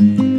Bye.